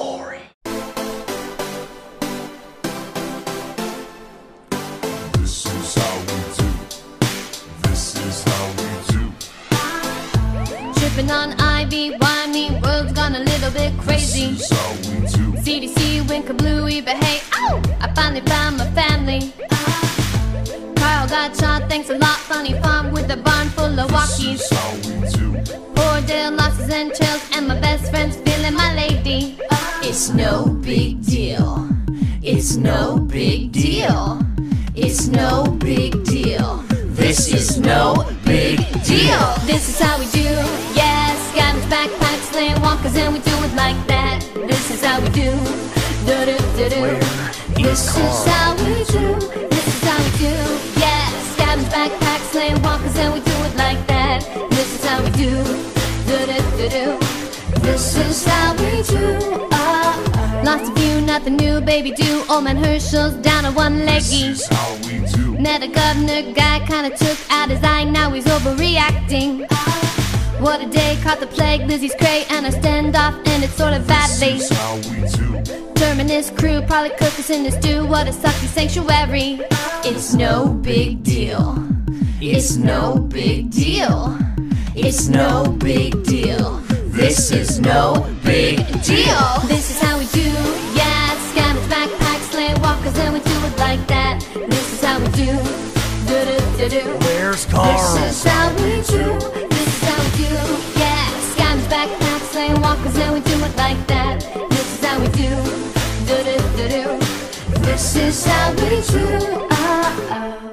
glory. This is how we do. This is how we do. Tripping on Ivy, why me? World's gone a little bit crazy. This is how we do. CDC went kablooey, but hey, oh, I finally found my family. Carl got shot, thanks a lot. Funny farm with a barn full of walkies. This is how we do. Four dead losses and chills, and my best friend's feeling my lady. It's no big deal. It's no big deal. It's no big deal. This is no big deal. This is how we do. Yes, scabbards, backpacks, slaying walkers, and we do it like that. This is how we do. Do do do do. This is how we do. This is how we do. Yes, scabbards, backpacks, slaying walkers, and we do it like that. This is how we do. Do do do do. This is how we do. Uh, lots of you, nothing new, baby. Do old man Hershel's down on one leggy. This is how we do. Met a governor guy, kinda took out his eye, now he's overreacting. What a day, caught the plague, Lizzie's cray, and a standoff ended sort of badly. This is how we do. Terminus crew probably cook us in the stew, what a sucky sanctuary. It's no big deal. It's no big deal. It's no big deal. This is no big deal. This is how we do. Yeah, scammers, backpacks, sleigh walkers, and we do it like that. This is how we do. Do do do do. Where's Carl? This is how we do. This is how we do. Yeah, scammers, backpacks, sleigh walkers, and we do it like that. This is how we do. Do do do do. This is how we do.